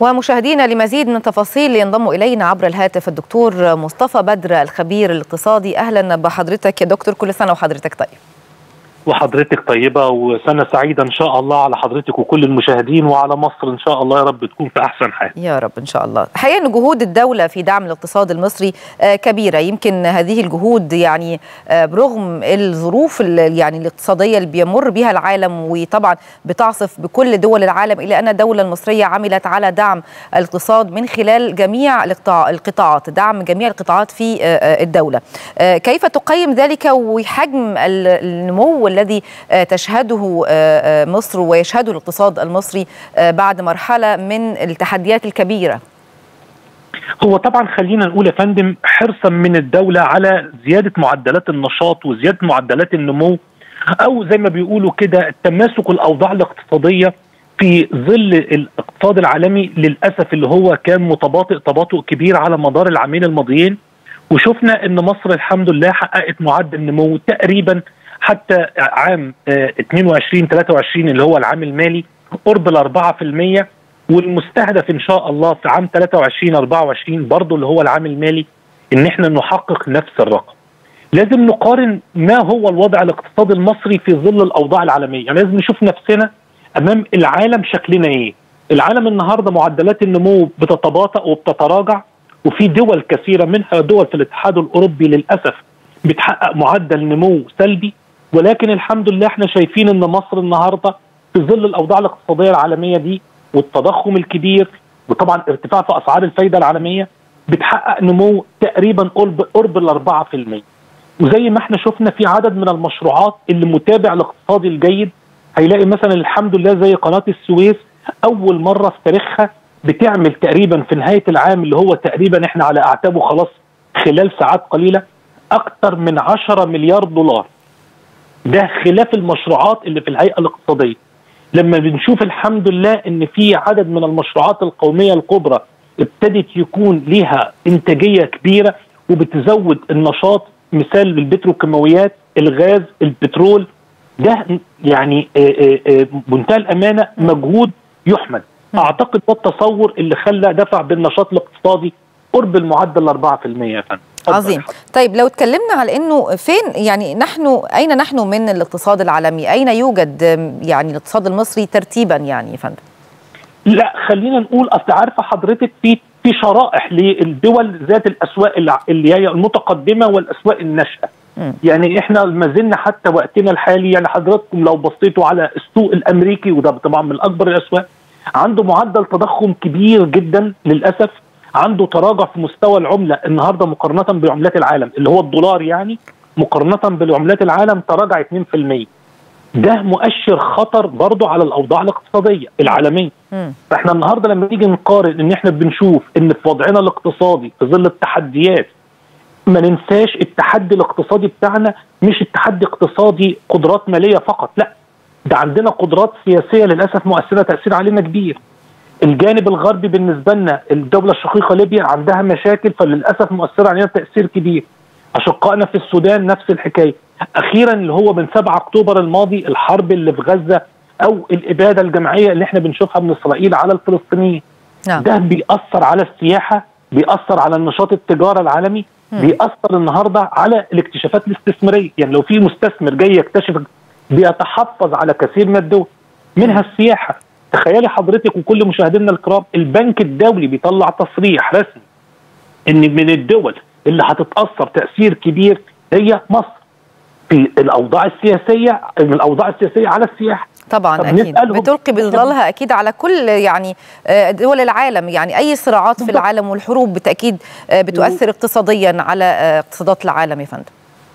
ومشاهدينا لمزيد من التفاصيل ينضم إلينا عبر الهاتف الدكتور مصطفى بدر الخبير الاقتصادي. أهلا بحضرتك يا دكتور كل سنة وحضرتك طيب. وحضرتك طيبة وسنة سعيدة إن شاء الله على حضرتك وكل المشاهدين وعلى مصر إن شاء الله يا رب تكون في أحسن حال. يا رب إن شاء الله. الحقيقة إن جهود الدولة في دعم الاقتصاد المصري كبيرة يمكن هذه الجهود يعني برغم الظروف يعني الاقتصادية اللي بيمر بها العالم وطبعا بتعصف بكل دول العالم الا أن الدولة المصرية عملت على دعم الاقتصاد من خلال جميع القطاعات، دعم جميع القطاعات في الدولة. كيف تقيم ذلك وحجم النمو الذي تشهده مصر ويشهده الاقتصاد المصري بعد مرحلة من التحديات الكبيرة. هو طبعا خلينا نقول يا فندم حرصا من الدولة على زيادة معدلات النشاط وزيادة معدلات النمو أو زي ما بيقولوا كده تماسك الأوضاع الاقتصادية في ظل الاقتصاد العالمي للأسف اللي هو كان متباطئ تباطؤ كبير على مدار العامين الماضيين. وشفنا إن مصر الحمد لله حققت معدل نمو تقريبا حتى عام 22 23 اللي هو العام المالي قرب ال 4% والمستهدف إن شاء الله في عام 23 24 برضه اللي هو العام المالي إن إحنا نحقق نفس الرقم. لازم نقارن ما هو الوضع الاقتصادي المصري في ظل الأوضاع العالمية، يعني لازم نشوف نفسنا أمام العالم شكلنا إيه؟ العالم النهارده معدلات النمو بتتباطأ وبتتراجع وفي دول كثيرة منها دول في الاتحاد الأوروبي للأسف بتحقق معدل نمو سلبي ولكن الحمد لله إحنا شايفين ان مصر النهارده في ظل الاوضاع الاقتصاديه العالميه دي والتضخم الكبير وطبعا ارتفاع في أسعار الفايدة العالمية بتحقق نمو تقريبا قرب قرب ال 4% وزي ما إحنا شفنا في عدد من المشروعات اللي متابع الاقتصادي الجيد هيلاقي مثلا الحمد لله زي قناة السويس أول مرة في تاريخها بتعمل تقريبا في نهاية العام اللي هو تقريبا إحنا على أعتابه خلاص خلال ساعات قليلة أكثر من 10 مليار دولار. ده خلاف المشروعات اللي في الهيئة الاقتصادية. لما بنشوف الحمد لله إن في عدد من المشروعات القومية الكبرى ابتدت يكون ليها إنتاجية كبيرة وبتزود النشاط مثال بالبتروكيماويات الغاز البترول ده يعني بمنتهى الأمانة مجهود يحمد أعتقد ده التصور اللي خلى دفع بالنشاط الاقتصادي قرب المعدل 4% يا فندم. عظيم. طيب لو اتكلمنا على إنه فين يعني نحن أين نحن من الاقتصاد العالمي؟ أين يوجد يعني الاقتصاد المصري ترتيبا يعني يا فندم؟ لا خلينا نقول أصل عارفة حضرتك في في شرائح للدول ذات الأسواق اللي هي المتقدمة والأسواق الناشئة. يعني إحنا ما زلنا حتى وقتنا الحالي يعني حضراتكم لو بصيتوا على السوق الأمريكي وده طبعا من أكبر الأسواق عنده معدل تضخم كبير جدا للأسف. عنده تراجع في مستوى العملة النهارده مقارنة بعملات العالم اللي هو الدولار يعني مقارنة بالعملات العالم تراجع 2% ده مؤشر خطر برضه على الأوضاع الاقتصادية العالمية. فإحنا النهارده لما نيجي نقارن إن إحنا بنشوف إن في وضعنا الاقتصادي في ظل التحديات ما ننساش التحدي الاقتصادي بتاعنا مش التحدي اقتصادي قدرات مالية فقط لا. ده عندنا قدرات سياسية للأسف مؤثرة تأثير علينا كبير. الجانب الغربي بالنسبة لنا الدولة الشقيقة ليبيا عندها مشاكل فللأسف مؤثرة علينا تأثير كبير. أشقائنا في السودان نفس الحكاية. أخيرا اللي هو من 7 أكتوبر الماضي الحرب اللي في غزة أو الإبادة الجماعية اللي إحنا بنشوفها من إسرائيل على الفلسطينيين. نعم. ده بيأثر على السياحة بيأثر على النشاط التجارة العالمي م. بيأثر النهارده على الاكتشافات الاستثمارية. يعني لو في مستثمر جاي يكتشف بيتحفظ على كثير من الدول. منها السياحة. تخيلي حضرتك وكل مشاهدينا الكرام البنك الدولي بيطلع تصريح رسمي إن من الدول اللي هتتأثر تأثير كبير هي مصر. في الأوضاع السياسية من الأوضاع السياسية على السياحه طبعا أكيد. بتلقي بظلالها أكيد على كل يعني دول العالم. يعني أي صراعات في العالم والحروب بالتأكيد بتؤثر اقتصاديا على اقتصادات العالم يا فندم.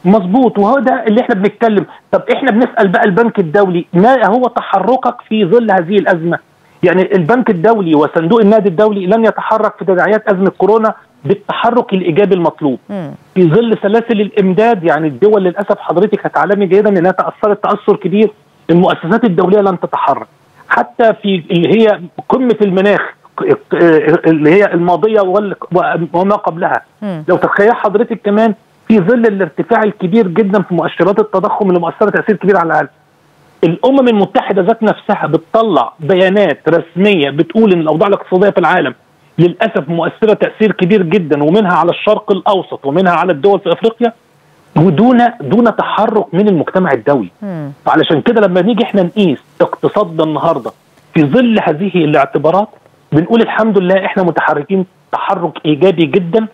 مظبوط. وهو ده اللي إحنا بنتكلم. طب إحنا بنسأل بقى البنك الدولي ما هو تحركك في ظل هذه الأزمة؟ يعني البنك الدولي وصندوق النقد الدولي لن يتحرك في تداعيات أزمة كورونا بالتحرك الإيجابي المطلوب. م. في ظل سلاسل الإمداد يعني الدول للأسف حضرتك هتعلمي جيدا إنها تأثرت تأثر كبير المؤسسات الدولية لن تتحرك. حتى في اللي هي قمة المناخ اللي هي الماضية وما قبلها. م. لو تتخيل حضرتك كمان في ظل الارتفاع الكبير جدا في مؤشرات التضخم اللي مؤثرة تأثير كبير على العالم الأمم المتحدة ذات نفسها بتطلع بيانات رسمية بتقول إن الأوضاع الاقتصادية في العالم للأسف مؤثرة تأثير كبير جدا ومنها على الشرق الأوسط ومنها على الدول في أفريقيا ودون دون تحرك من المجتمع الدولي. فعلشان كده لما نيجي إحنا نقيس اقتصادنا النهارده في ظل هذه الاعتبارات بنقول الحمد لله إحنا متحركين تحرك إيجابي جدا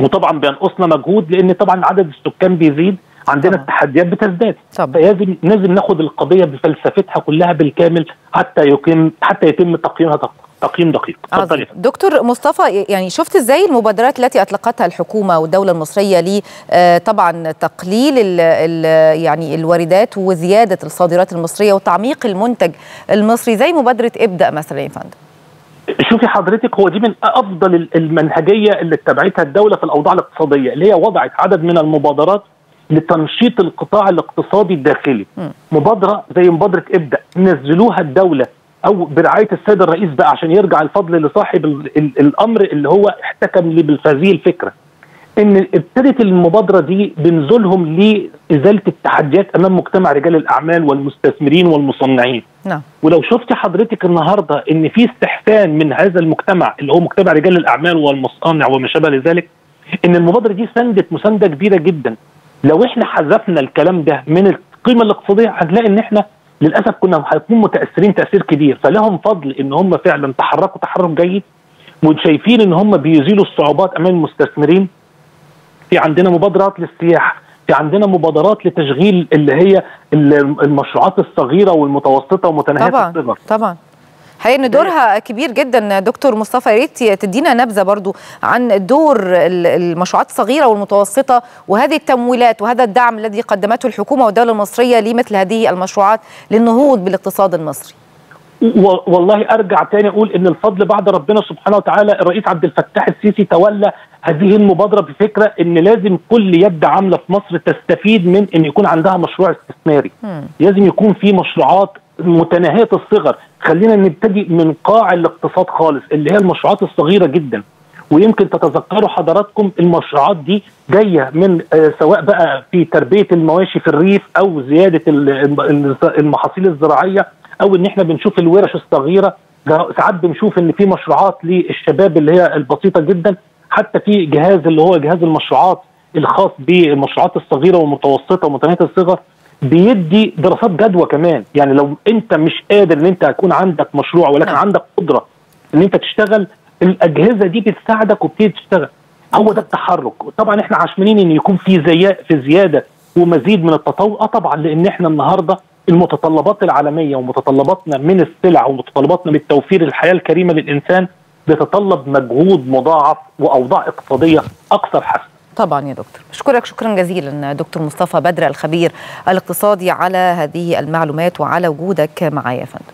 وطبعا بينقصنا مجهود لأن طبعا عدد السكان بيزيد عندنا طبعا. التحديات بتزداد طبعا. فلازم لازم ناخد القضية بفلسفتها كلها بالكامل حتى يقيم حتى يتم تقييمها تق- تقييم دقيق عظيم. دكتور مصطفى يعني شفت إزاي المبادرات التي أطلقتها الحكومة والدولة المصرية ل آه، طبعا تقليل ال ال يعني الواردات وزيادة الصادرات المصرية وتعميق المنتج المصري زي مبادرة إبدأ مثلا يا فندم شوفي حضرتك هو دي من أفضل ال- المنهجية اللي اتبعتها الدولة في الأوضاع الاقتصادية اللي هي وضعت عدد من المبادرات لتنشيط القطاع الاقتصادي الداخلي مم. مبادرة زي مبادرة إبدأ نزلوها الدولة أو برعاية السيد الرئيس بقى عشان يرجع الفضل لصاحب ال ال الأمر اللي هو احتكم لي بهذه الفكرة إن ابتدت المبادرة دي بنزولهم لإزالة التحديات أمام مجتمع رجال الأعمال والمستثمرين والمصنعين. نعم. ولو شفت حضرتك النهارده إن في استحسان من هذا المجتمع اللي هو مجتمع رجال الأعمال والمصانع وما شابه لذلك إن المبادرة دي سندت مساندة كبيرة جدا. لو إحنا حذفنا الكلام ده من القيمة الاقتصادية هنلاقي إن إحنا للأسف كنا هنكون متأثرين تأثير كبير. فلهم فضل إن هم فعلا تحركوا تحرك جيد وشايفين إن هم بيزيلوا الصعوبات أمام المستثمرين. في عندنا مبادرات للسياحة في عندنا مبادرات لتشغيل اللي هي ال- المشروعات الصغيرة والمتوسطة ومتناهية طبعا الصغر طبعا حقيقة إن دورها كبير جدا دكتور مصطفى يا ريت تدينا نبذة برضو عن دور ال- المشروعات الصغيرة والمتوسطة وهذه التمويلات وهذا الدعم الذي قدمته الحكومة والدولة المصرية لمثل هذه المشروعات للنهوض بالاقتصاد المصري. و- والله أرجع تاني أقول إن الفضل بعد ربنا سبحانه وتعالى الرئيس عبد الفتاح السيسي تولى هذه المبادرة بفكرة إن لازم كل يد عاملة في مصر تستفيد من إن يكون عندها مشروع استثماري. لازم يكون في مشروعات متناهية الصغر. خلينا نبتدي من قاع الاقتصاد خالص اللي هي المشروعات الصغيرة جدا. ويمكن تتذكروا حضراتكم المشروعات دي جاية من آه، سواء بقى في تربية المواشي في الريف أو زيادة ال- ال- المحاصيل الزراعية. أو إن إحنا بنشوف الورش الصغيرة ساعات بنشوف إن في مشروعات للشباب اللي هي البسيطة جدا حتى في جهاز اللي هو جهاز المشروعات الخاص بالمشروعات الصغيرة والمتوسطة ومتناهية الصغر بيدي دراسات جدوى كمان. يعني لو أنت مش قادر إن أنت يكون عندك مشروع ولكن نعم. عندك قدرة إن أنت تشتغل الأجهزة دي بتساعدك وبتبتدي تشتغل. هو ده التحرك. طبعا إحنا عشمانين إن يكون في زي في زيادة ومزيد من التطور آه طبعا لأن إحنا النهارده المتطلبات العالمية ومتطلباتنا من السلع ومتطلباتنا من توفير الحياة الكريمة للإنسان بتتطلب مجهود مضاعف وأوضاع اقتصادية أكثر حسم طبعا يا دكتور. بشكرك شكرا جزيلا دكتور مصطفى بدر الخبير الاقتصادي على هذه المعلومات وعلى وجودك معايا يا فندم.